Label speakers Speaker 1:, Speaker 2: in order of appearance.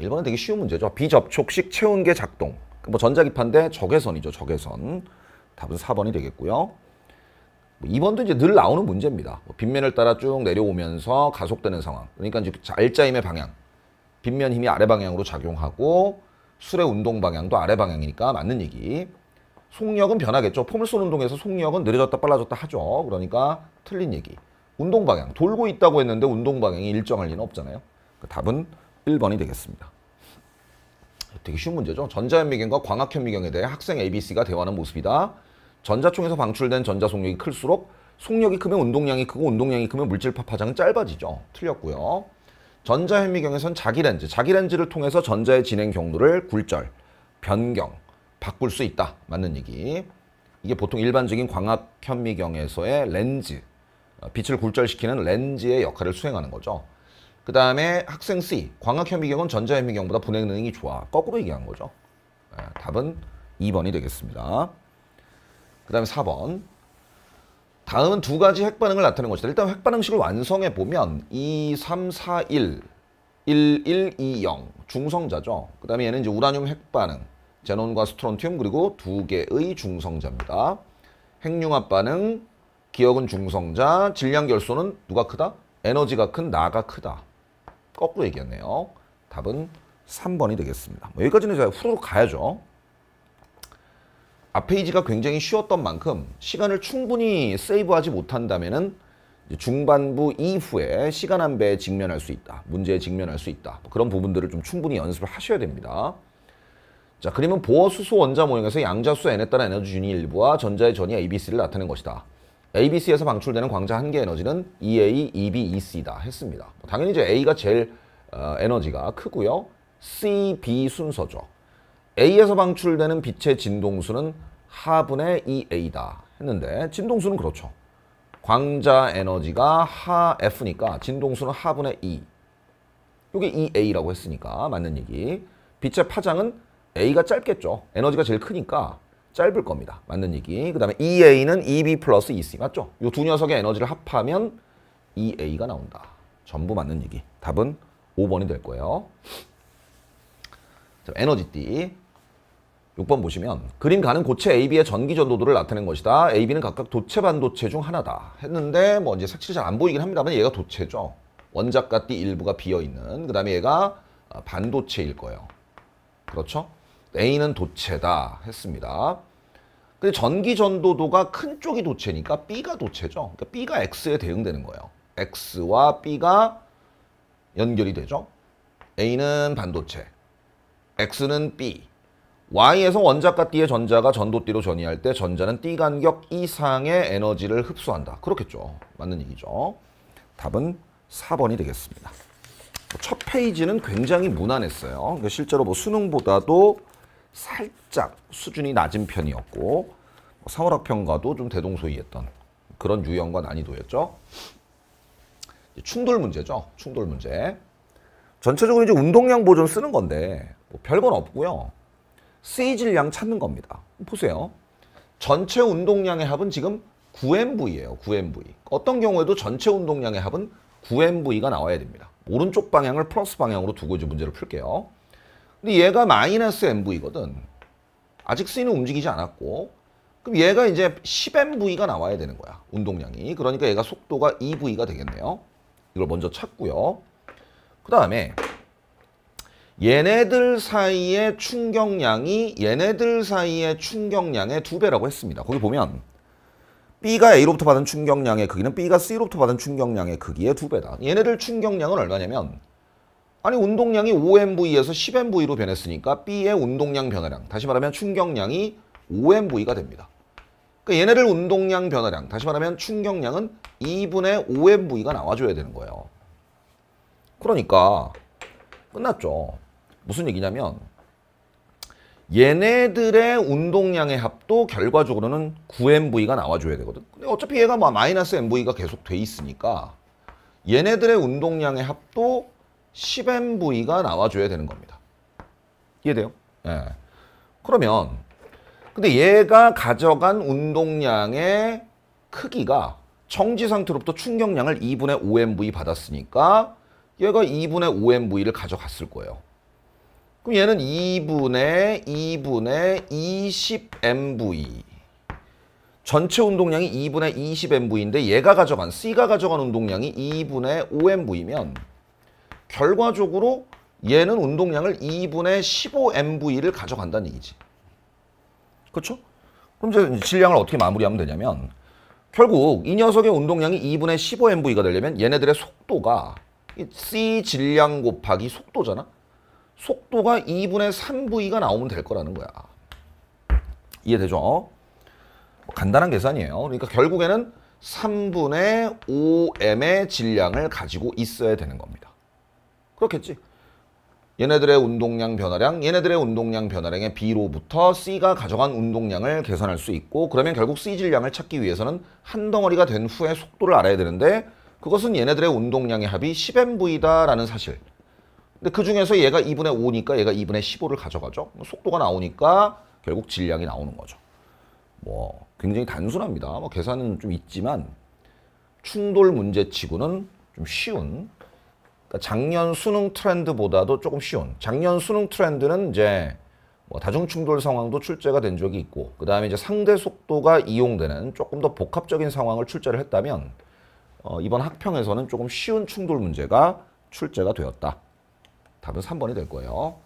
Speaker 1: 1번은 되게 쉬운 문제죠. 비접촉식 체온계 작동. 뭐 전자기파인데 적외선이죠. 적외선. 답은 4번이 되겠고요. 2번도 뭐 이제 늘 나오는 문제입니다. 뭐 빗면을 따라 쭉 내려오면서 가속되는 상황. 그러니까 이제 알짜임의 방향. 빗면 힘이 아래 방향으로 작용하고 술의 운동 방향도 아래 방향이니까 맞는 얘기. 속력은 변하겠죠. 포물선 운동에서 속력은 느려졌다 빨라졌다 하죠. 그러니까 틀린 얘기. 운동 방향. 돌고 있다고 했는데 운동 방향이 일정할 리는 없잖아요. 그 답은 1번이 되겠습니다. 되게 쉬운 문제죠. 전자현미경과 광학현미경에 대해 학생 ABC가 대화하는 모습이다. 전자총에서 방출된 전자 속력이 클수록 속력이 크면 운동량이 크고 운동량이 크면 물질파 파장은 짧아지죠. 틀렸고요. 전자현미경에선 자기 렌즈, 자기 렌즈를 통해서 전자의 진행 경로를 굴절, 변경, 바꿀 수 있다. 맞는 얘기. 이게 보통 일반적인 광학 현미경에서의 렌즈, 어, 빛을 굴절시키는 렌즈의 역할을 수행하는 거죠. 그 다음에 학생 C, 광학현미경은 전자현미경보다 분해 능력이 좋아. 거꾸로 얘기한 거죠. 네, 답은 2번이 되겠습니다. 그 다음에 4번. 다음은 두 가지 핵반응을 나타내는 것이다. 일단 핵반응식을 완성해 보면 2, 3, 4, 1, 1, 1, 2, 0 중성자죠. 그 다음에 얘는 이제 우라늄 핵반응, 제논과 스트론튬 그리고 두 개의 중성자입니다. 핵융합 반응, 기억은 중성자, 질량 결소는 누가 크다? 에너지가 큰 나가 크다. 거꾸로 얘기했네요. 답은 3번이 되겠습니다. 뭐 여기까지는 제가 후루룩 가야죠. 앞 페이지가 굉장히 쉬웠던 만큼 시간을 충분히 세이브하지 못한다면 중반부 이후에 시간 한 배에 직면할 수 있다. 문제에 직면할 수 있다. 뭐 그런 부분들을 좀 충분히 연습을 하셔야 됩니다. 자, 그림은 보어 수소 원자 모형에서 양자수 n에 따라 에너지 준위 일부와 전자의 전이 ABC를 나타낸 것이다. ABC에서 방출되는 광자 한 개 에너지는 EA, EB, EC다 했습니다. 뭐 당연히 이제 A가 제일 어, 에너지가 크고요. C, B 순서죠. A에서 방출되는 빛의 진동수는 하분의 EA다 했는데 진동수는 그렇죠. 광자 에너지가 하 F니까 진동수는 하분의 E. 이게 EA라고 했으니까 맞는 얘기. 빛의 파장은 A가 짧겠죠. 에너지가 제일 크니까 짧을 겁니다. 맞는 얘기. 그 다음에 EA는 EB 플러스 EC 맞죠? 이 두 녀석의 에너지를 합하면 EA가 나온다. 전부 맞는 얘기. 답은 5번이 될 거예요. 자, 에너지띠. 6번 보시면 그림 가는 고체 AB의 전기 전도도를 나타낸 것이다. AB는 각각 도체 반도체 중 하나다. 했는데 뭐 이제 색칠이 잘 안 보이긴 합니다만 얘가 도체죠. 원자가 띠 일부가 비어 있는. 그 다음에 얘가 반도체일 거예요. 그렇죠? A는 도체다 했습니다. 근데 전기 전도도가 큰 쪽이 도체니까 B가 도체죠. 그러니까 B가 X에 대응되는 거예요. X와 B가 연결이 되죠. A는 반도체, X는 B. Y에서 원자가 D의 전자가 전도띠로 전이할 때 전자는 D 간격 이상의 에너지를 흡수한다. 그렇겠죠. 맞는 얘기죠. 답은 4번이 되겠습니다. 첫 페이지는 굉장히 무난했어요. 그러니까 실제로 뭐 수능보다도 살짝 수준이 낮은 편이었고 사월학평가도 좀 대동소이했던 그런 유형과 난이도였죠. 충돌 문제죠. 충돌 문제. 전체적으로 이제 운동량 보존 쓰는 건데 뭐 별건 없고요. 세이질량 찾는 겁니다. 보세요. 전체 운동량의 합은 지금 9MV예요. 9MV. 어떤 경우에도 전체 운동량의 합은 9MV가 나와야 됩니다. 오른쪽 방향을 플러스 방향으로 두고 이제 문제를 풀게요. 근데 얘가 마이너스 MV거든. 아직 C는 움직이지 않았고 그럼 얘가 이제 10MV가 나와야 되는 거야. 운동량이. 그러니까 얘가 속도가 2V가 되겠네요. 이걸 먼저 찾고요. 그 다음에 얘네들 사이의 충격량이 얘네들 사이의 충격량의 두 배라고 했습니다. 거기 보면 B가 A로부터 받은 충격량의 크기는 B가 C로부터 받은 충격량의 크기의 두 배다. 얘네들 충격량은 얼마냐면 아니 운동량이 5MV에서 10MV로 변했으니까 B의 운동량 변화량 다시 말하면 충격량이 5MV가 됩니다. 그러니까 얘네들 운동량 변화량 다시 말하면 충격량은 2분의 5MV가 나와줘야 되는 거예요. 그러니까 끝났죠. 무슨 얘기냐면 얘네들의 운동량의 합도 결과적으로는 9MV가 나와줘야 되거든. 근데 어차피 얘가 뭐 마이너스 MV가 계속 돼 있으니까 얘네들의 운동량의 합도 10MV가 나와줘야 되는 겁니다. 이해돼요? 예. 네. 그러면 근데 얘가 가져간 운동량의 크기가 정지 상태로부터 충격량을 2분의 5MV 받았으니까 얘가 2분의 5MV를 가져갔을 거예요. 그럼 얘는 2분의 2분의 20MV. 전체 운동량이 2분의 20MV인데 얘가 가져간 C가 가져간 운동량이 2분의 5MV면 결과적으로 얘는 운동량을 2분의 15MV를 가져간다는 얘기지. 그렇죠? 그럼 이제 질량을 어떻게 마무리하면 되냐면 결국 이 녀석의 운동량이 2분의 15MV가 되려면 얘네들의 속도가 이 C 질량 곱하기 속도잖아. 속도가 2분의 3V가 나오면 될 거라는 거야. 이해되죠? 뭐 간단한 계산이에요. 그러니까 결국에는 3분의 5m의 질량을 가지고 있어야 되는 겁니다. 그렇겠지? 얘네들의 운동량 변화량, 얘네들의 운동량 변화량의 B로부터 C가 가져간 운동량을 계산할 수 있고 그러면 결국 C 질량을 찾기 위해서는 한 덩어리가 된 후에 속도를 알아야 되는데 그것은 얘네들의 운동량의 합이 10MV다라는 사실. 근데 그 중에서 얘가 2분의 5니까 얘가 2분의 15를 가져가죠. 뭐 속도가 나오니까 결국 질량이 나오는 거죠. 뭐 굉장히 단순합니다. 뭐 계산은 좀 있지만 충돌 문제치고는 좀 쉬운 그러니까 작년 수능 트렌드보다도 조금 쉬운. 작년 수능 트렌드는 이제 뭐 다중 충돌 상황도 출제가 된 적이 있고, 그 다음에 이제 상대 속도가 이용되는 조금 더 복합적인 상황을 출제를 했다면 어, 이번 학평에서는 조금 쉬운 충돌 문제가 출제가 되었다. 답은 3번이 될 거예요.